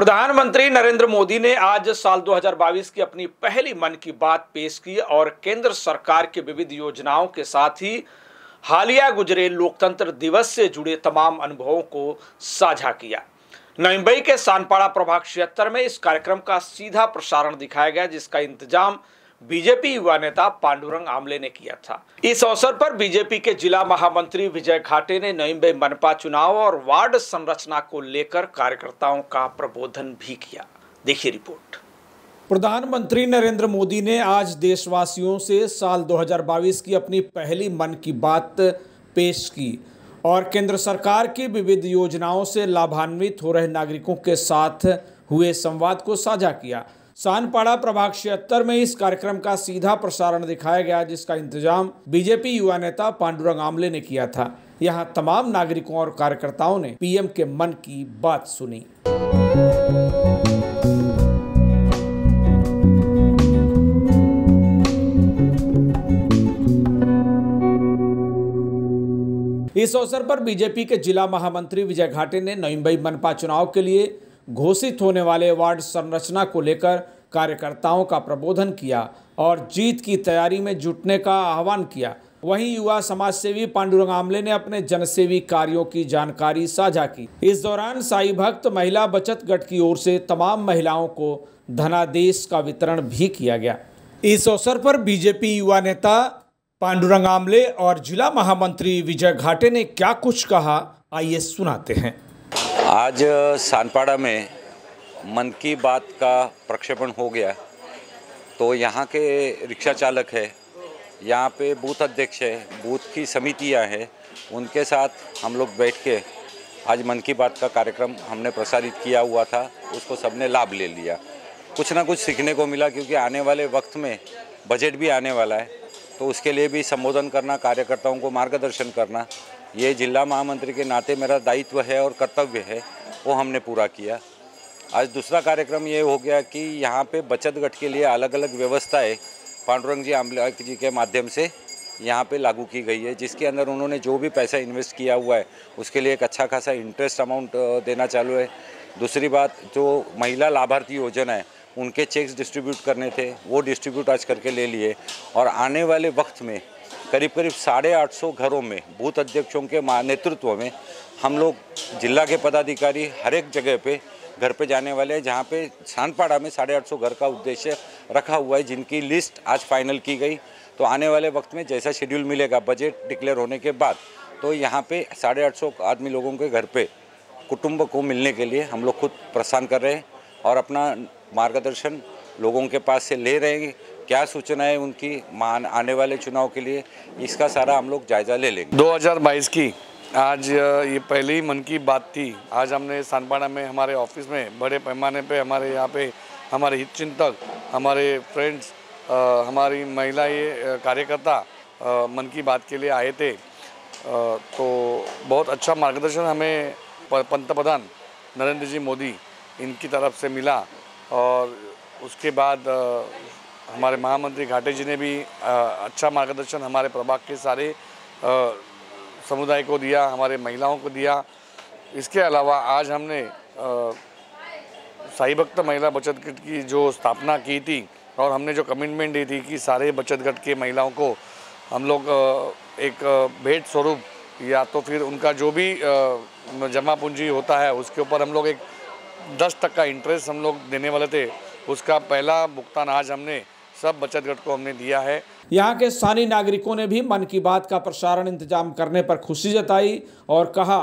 प्रधानमंत्री नरेंद्र मोदी ने आज साल 2022 की अपनी पहली मन की बात पेश की और केंद्र सरकार की विविध योजनाओं के साथ ही हालिया गुजरे लोकतंत्र दिवस से जुड़े तमाम अनुभवों को साझा किया। मुंबई के सानपाड़ा प्रभाग क्षेत्र में इस कार्यक्रम का सीधा प्रसारण दिखाया गया, जिसका इंतज़ाम बीजेपी युवा नेता पांडुरंग आमले ने किया था। इस अवसर पर बीजेपी के जिला महामंत्री विजय घाटे ने नई मुंबई मनपा चुनाव और वार्ड संरचना को लेकर कार्यकर्ताओं का प्रबोधन भी किया। देखिए रिपोर्ट। प्रधानमंत्री नरेंद्र मोदी ने आज देशवासियों से साल 2022 की अपनी पहली मन की बात पेश की और केंद्र सरकार की विविध योजनाओं से लाभान्वित हो रहे नागरिकों के साथ हुए संवाद को साझा किया। सानपाड़ा प्रभाग छिहत्तर में इस कार्यक्रम का सीधा प्रसारण दिखाया गया, जिसका इंतज़ाम बीजेपी युवा नेता पांडुरंग आमले ने किया था। यहाँ तमाम नागरिकों और कार्यकर्ताओं ने पीएम के मन की बात सुनी। इस अवसर पर बीजेपी के जिला महामंत्री विजय घाटे ने नई मनपा चुनाव के लिए घोषित होने वाले वार्ड संरचना को लेकर कार्यकर्ताओं का प्रबोधन किया और जीत की तैयारी में जुटने का आह्वान किया। वहीं युवा समाज सेवी पांडुरंग आमले ने अपने जनसेवी कार्यों की जानकारी साझा की। इस दौरान साई भक्त महिला बचत गट की ओर से तमाम महिलाओं को धनादेश का वितरण भी किया गया। इस अवसर पर बीजेपी युवा नेता पांडुरंग आमले और जिला महामंत्री विजय घाटे ने क्या कुछ कहा, आइए सुनाते हैं। आज सानपाड़ा में मन की बात का प्रक्षेपण हो गया। तो यहाँ के रिक्शा चालक है, यहाँ पे बूथ अध्यक्ष है, बूथ की समितियाँ हैं, उनके साथ हम लोग बैठ के आज मन की बात का कार्यक्रम हमने प्रसारित किया हुआ था, उसको सबने लाभ ले लिया। कुछ ना कुछ सीखने को मिला क्योंकि आने वाले वक्त में बजट भी आने वाला है तो उसके लिए भी संबोधन करना, कार्यकर्ताओं को मार्गदर्शन करना ये जिला महामंत्री के नाते मेरा दायित्व है और कर्तव्य है, वो हमने पूरा किया। आज दूसरा कार्यक्रम ये हो गया कि यहाँ पे बचत गठ के लिए अलग अलग व्यवस्थाएँ पांडुरंग जी आमले जी के माध्यम से यहाँ पे लागू की गई है, जिसके अंदर उन्होंने जो भी पैसा इन्वेस्ट किया हुआ है, उसके लिए एक अच्छा खासा इंटरेस्ट अमाउंट देना चालू है। दूसरी बात, जो महिला लाभार्थी योजना है, उनके चेक्स डिस्ट्रीब्यूट करने थे, वो डिस्ट्रीब्यूट आज करके ले लिए और आने वाले वक्त में करीब करीब साढ़े आठ सौ घरों में, बूथ अध्यक्षों के नेतृत्व में हम लोग जिला के पदाधिकारी हर एक जगह पे घर पे जाने वाले हैं, जहाँ पे छानपाड़ा में साढ़े आठ सौ घर का उद्देश्य रखा हुआ है, जिनकी लिस्ट आज फाइनल की गई। तो आने वाले वक्त में जैसा शेड्यूल मिलेगा बजट डिक्लेयर होने के बाद तो यहाँ पे साढ़े आठ सौ आदमी लोगों के घर पे कुटुंब को मिलने के लिए हम लोग खुद प्रस्थान कर रहे हैं और अपना मार्गदर्शन लोगों के पास से ले रहे हैं। क्या सूचनाएँ उनकी मान आने वाले चुनाव के लिए? इसका सारा हम लोग जायजा ले लेंगे। 2022 की आज ये पहले ही मन की बात थी। आज हमने सानपाड़ा में हमारे ऑफ़िस में बड़े पैमाने पे हमारे यहाँ पे हमारे हित चिंतक हमारे फ्रेंड्स हमारी महिला ये कार्यकर्ता मन की बात के लिए आए थे। तो बहुत अच्छा मार्गदर्शन हमें पंतप्रधान नरेंद्र जी मोदी इनकी तरफ़ से मिला और उसके बाद हमारे महामंत्री घाटे जी ने भी अच्छा मार्गदर्शन हमारे प्रभाग के सारे समुदाय को दिया, हमारे महिलाओं को दिया। इसके अलावा आज हमने साई भक्त महिला बचत गट की जो स्थापना की थी और हमने जो कमिटमेंट दी थी कि सारे बचत गट के महिलाओं को हम लोग एक भेंट स्वरूप या तो फिर उनका जो भी जमा पूंजी होता है उसके ऊपर हम लोग एक दस तक का इंटरेस्ट हम लोग देने वाले थे। उसका पहला भुगतान आज हमने सब बचत गट को हमने दिया है। यहाँ के स्थानीय नागरिकों ने भी मन की बात का प्रसारण इंतज़ाम करने पर खुशी जताई और कहा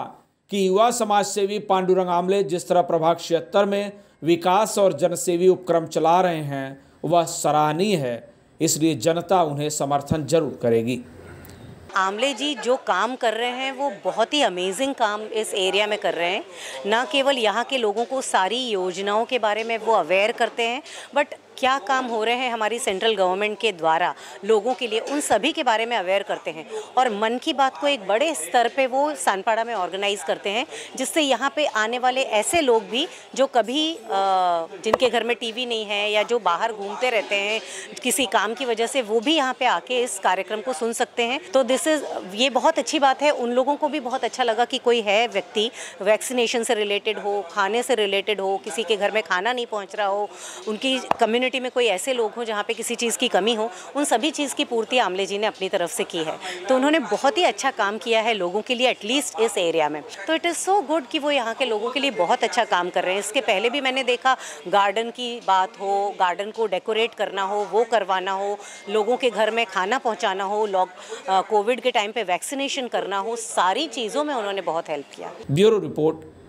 कि युवा समाज सेवी पांडुरंग आमले जिस तरह प्रभाग क्षेत्र में विकास और जनसेवी उपक्रम चला रहे हैं वह सराहनीय है। इसलिए जनता उन्हें समर्थन ज़रूर करेगी। आमले जी जो काम कर रहे हैं वो बहुत ही अमेजिंग काम इस एरिया में कर रहे हैं। ना केवल यहाँ के लोगों को सारी योजनाओं के बारे में वो अवेयर करते हैं बट क्या काम हो रहे हैं हमारी सेंट्रल गवर्नमेंट के द्वारा? लोगों के लिए, उन सभी के बारे में अवेयर करते हैं। और मन की बात को एक बड़े स्तर पे वो सानपाड़ा में ऑर्गेनाइज करते हैं, जिससे यहाँ पे आने वाले ऐसे लोग भी, जो कभी जिनके घर में टीवी नहीं है या जो बाहर घूमते रहते हैं, किसी काम की वजह से, वो भी यहाँ पे आके इस कार्यक्रम को सुन सकते हैं। तो दिस इज़ ये बहुत अच्छी बात है। उन लोगों को भी बहुत अच्छा लगा कि कोई है व्यक्ति वैक्सीनेशन से रिलेटेड हो, खाने से रिलेटेड हो, किसी के घर में खाना नहीं पहुँच रहा हो, उनकी कम्युनिटी में कोई ऐसे लोग हों जहाँ पे किसी चीज़ की कमी हो, उन सभी चीज़ की पूर्ति आमले जी ने अपनी तरफ़ से की है। तो उन्होंने बहुत ही अच्छा काम किया है लोगों के लिए एटलीस्ट इस एरिया में। तो इट इज़ सो गुड कि वो यहाँ के लोगों के लिए बहुत अच्छा काम कर रहे हैं। इसके पहले भी मैंने देखा गार्डन की बात हो गार्डन को डेकोरेट करना हो, वो करवाना हो, लोगों के घर में खाना पहुँचाना हो लॉक कोविड के टाइम पे वैक्सीनेशन करना हो, सारी चीज़ों में उन्होंने बहुत हेल्प किया। Bureau report